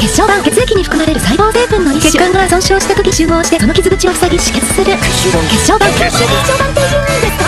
血小板血液に含まれる細胞成分の一種。血管が損傷した時集合してその傷口を塞ぎ止血する。血小板。血小板。血小板って言うんです。